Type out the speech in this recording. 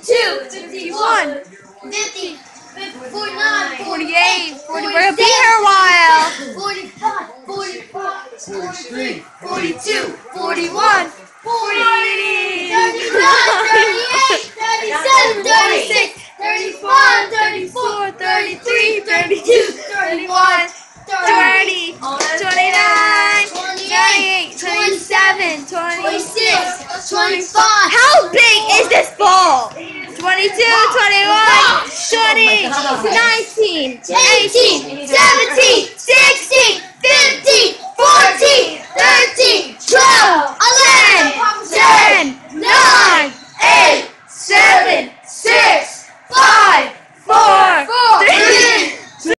53, 52, 51, 50, 49, 48, 40. We're gonna be here a while. 45, 45, 43, 42, 41, 40, 39, 38, 37, 36, 35, 34, 33, 32, 31, 20, 29, 28, 27, 26, 25. How big is this ball? 22, 21, 20, 19, 18,